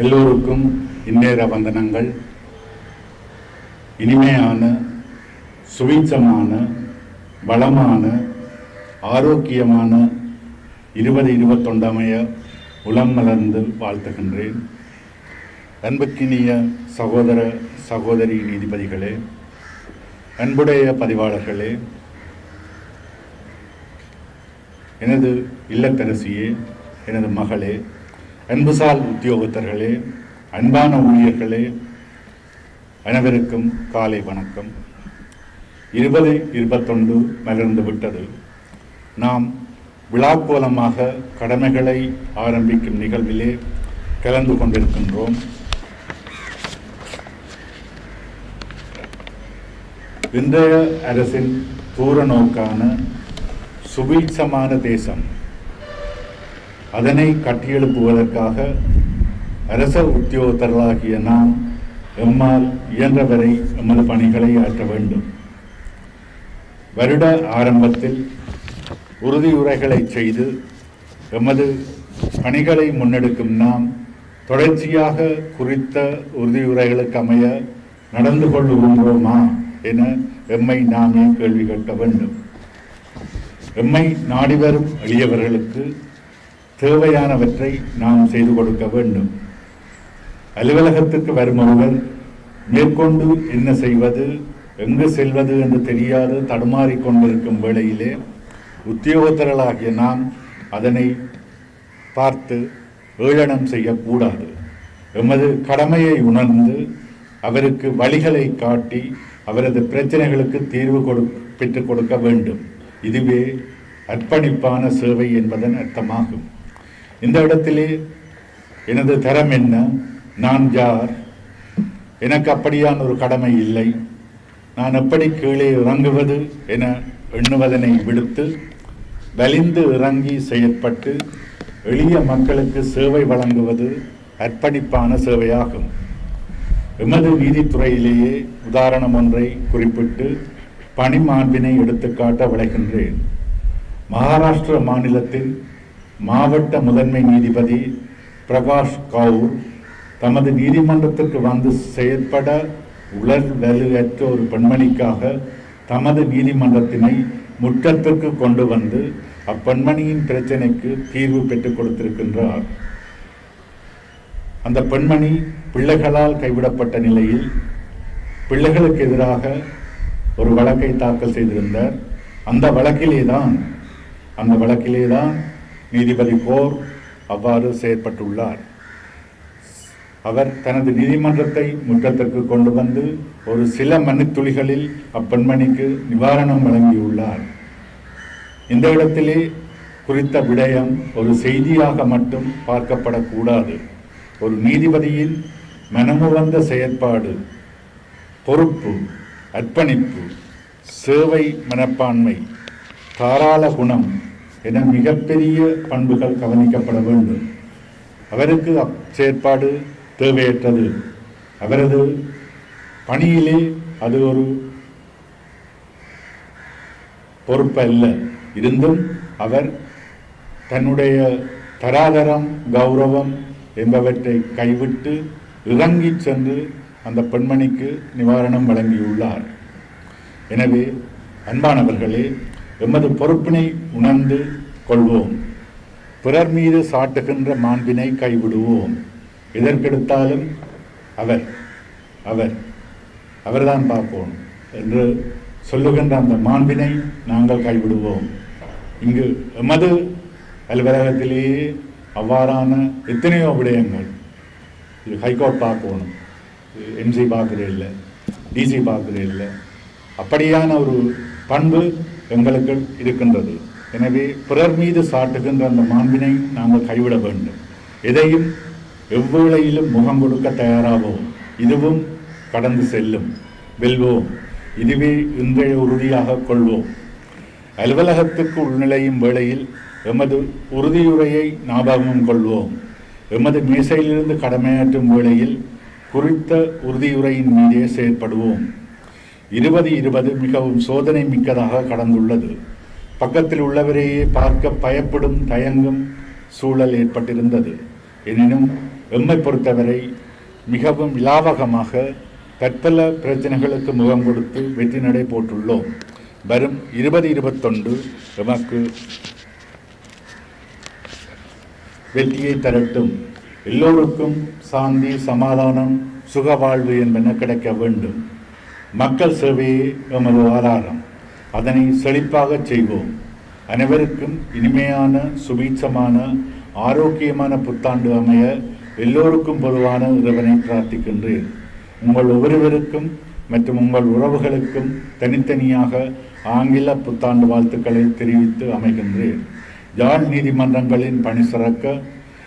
எல்லோருக்கும் இந்நேர வந்தனங்கள். இனிமையான சுவீச்சமான வளமான ஆரோக்கியமான இருபது இருபத்தொண்டமைய உளம் மலர்ந்து வாழ்த்துகின்றேன். அன்புக்கினிய சகோதர சகோதரி நீதிபதிகளே அன்புடைய பதிவாளர்களே எனது இல்லத்தரசியே எனது மகளே அன்புசால் உத்தியோகத்தர்களே அன்பான ஊழியர்களே அனைவருக்கும் காலை வணக்கம். இருபது இருபத்தொன்று மலர்ந்து விட்டது. நாம் விழாக்கோலமாக கடமைகளை ஆரம்பிக்கும் நிகழ்விலே கலந்து கொண்டிருக்கின்றோம். இன்றைய அரசின் தூர நோக்கான சுபீட்சமான தேசம் அதனை கட்டியெழுப்புவதற்காக அரச உத்தியோகத்தர்களாகிய நாம் எம்மால் இயன்றவரை எமது பணிகளை ஆற்ற வேண்டும். வருட ஆரம்பத்தில் உறுதியுரைகளை செய்து எமது பணிகளை முன்னெடுக்கும் நாம் தொடர்ச்சியாக குறித்த உறுதியுரைகளுக்கு அமைய நடந்து கொள்ளுகின்றோமா என எம்மை நாமே கேள்வி கேட்க வேண்டும். எம்மை நாடி வரும் எளியவர்களுக்கு தேவையானவற்றை நாம் செய்து கொடுக்க வேண்டும். அலுவலகத்துக்கு வரும் ஒருவர் மேற்கொண்டு என்ன செய்வது எங்கு செல்வது என்று தெரியாது தடுமாறிக்கொண்டிருக்கும் வேளையிலே உத்தியோகத்தர்களாகிய நாம் அதனை பார்த்து ஏளனம் செய்யக்கூடாது. எமது கடமையை உணர்ந்து அவருக்கு வழிகளை காட்டி அவரது பிரச்சனைகளுக்கு தீர்வு கொடு பெற்றுக் கொடுக்க வேண்டும். இதுவே அர்ப்பணிப்பான சேவை என்பதன் அர்த்தமாகும். இந்த இடத்திலே எனது தரம் என்ன? நான் யார்? எனக்கு அப்படியான ஒரு கடமை இல்லை. நான் எப்படி கீழே இறங்குவது என எண்ணுவதனை விடுத்து வலிந்து இறங்கி செயற்பட்டு எளிய மக்களுக்கு சேவை வழங்குவது அர்ப்பணிப்பான சேவையாகும். எமது நீதித்துறையிலேயே உதாரணம் ஒன்றை குறிப்பிட்டு பணிமாண்பினை எடுத்துக்காட்ட விளைகின்றேன். மகாராஷ்டிர மாநிலத்தின் மாவட்ட முதன்மை நீதிபதி பிரகாஷ் கவுர் தமது நீதிமன்றத்திற்கு வந்து செயற்பட உடல் வலுவற்ற ஒரு பெண்மணிக்காக தமது நீதிமன்றத்தினை முற்றத்திற்கு கொண்டு வந்து அப்பெண்மணியின் பிரச்சனைக்கு தீர்வு பெற்றுக் கொடுத்திருக்கின்றார். அந்த பெண்மணி பிள்ளைகளால் கைவிடப்பட்ட நிலையில் பிள்ளைகளுக்கு எதிராக ஒரு வழக்கை தாக்கல் செய்திருந்தார். அந்த வழக்கிலே தான் அந்த வழக்கிலே தான் நீதிபதி போர் அவ்வாறு செயற்பட்டுள்ளார். அவர் தனது நீதிமன்றத்தை முற்றத்திற்கு கொண்டு வந்து ஒரு சில மண்ணுத்துளிகளில் அப்பெண்மணிக்கு நிவாரணம் வழங்கியுள்ளார். இந்த இடத்திலே குறித்த விடயம் ஒரு செய்தியாக மட்டும் பார்க்கப்படக்கூடாது. ஒரு நீதிபதியின் மனமுவந்த செயற்பாடு பொறுப்பு அர்ப்பணிப்பு சேவை மனப்பான்மை தாராள குணம் என மிகப்பெரிய பண்புகள் கவனிக்கப்பட வேண்டும். அவருக்கு அப் செயற்பாடு தேவையற்றது. அவரது பணியிலே அது ஒரு பொறுப்பு அல்ல. இருந்தும் அவர் தன்னுடைய தராதரம் கௌரவம் என்பவற்றை கைவிட்டு இறங்கிச் சென்று அந்த பெண்மணிக்கு நிவாரணம் வழங்கியுள்ளார். எனவே அன்பானவர்களே எமது பொறுப்பினை உணர்ந்து கொள்வோம். பிறர் மீது சாட்டுகின்ற மாண்பினை கைவிடுவோம். எதற்கெடுத்தாலும் அவர் அவர் அவர்தான் பார்ப்போம் என்று சொல்லுகின்ற அந்த மாண்பினை நாங்கள் கைவிடுவோம். இங்கு எமது அலுவலகத்திலேயே அவ்வாறான எத்தனையோ விடயங்கள் இது ஹைகோர்ட் பார்க்கணும். எம்சி பார்க்குறது இல்லை டிசி பார்க்குறது இல்லை. அப்படியான ஒரு பண்பு எங்களுக்கு இருக்கின்றது. எனவே பிறர் மீது சாட்டுகின்ற அந்த மாண்பினை நாங்கள் கைவிட வேண்டும். எதையும் எவ்வேளையிலும் முகம் கொடுக்க தயாராகவும் இதுவும் கடந்து செல்லும். வெல்வோம். இதுவே இன்றைய உறுதியாக கொள்வோம். அலுவலகத்துக்கு உள்நிலையும் வேளையில் எமது உறுதியுரையை ஞாபகமும் கொள்வோம். எமது மேசையிலிருந்து கடமையாற்றும் வேளையில் குறித்த உறுதியுரையின் மீதே செயற்படுவோம். இருபது இருபது மிகவும் சோதனை மிக்கதாக கடந்துள்ளது. பக்கத்தில் உள்ளவரையே பார்க்க பயப்படும் தயங்கும் சூழல் ஏற்பட்டிருந்தது. எனினும் எம்மை பொறுத்தவரை மிகவும் இலாவகமாக தற்பல பிரச்சனைகளுக்கு முகம் கொடுத்து வெற்றி நடை போட்டுள்ளோம். வரும் இருபது இருபத்தொன்று எமக்கு வெற்றியை தரட்டும். எல்லோருக்கும் சாந்தி சமாதானம் சுக வாழ்வு என்பன கிடைக்க வேண்டும். மக்கள் சேவையே எமது ஆதாரம். அதனை செழிப்பாகச் செய்வோம். அனைவருக்கும் இனிமையான சுபீட்சமான ஆரோக்கியமான புத்தாண்டு அமைய எல்லோருக்கும் பொதுவான இறைவனை பிரார்த்திக்கின்றேன். உங்கள் ஒவ்வொருவருக்கும் மற்றும் உங்கள் உறவுகளுக்கும் தனித்தனியாக ஆங்கில புத்தாண்டு வாழ்த்துக்களை தெரிவித்து அமைகின்றேன். யாழ் நீதிமன்றங்களின் பணி சிறக்க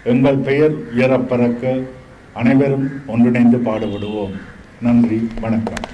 எங்கள் பெயர் உயரப்பறக்க அனைவரும் ஒன்றிணைந்து பாடுபடுவோம். நன்றி வணக்கம்.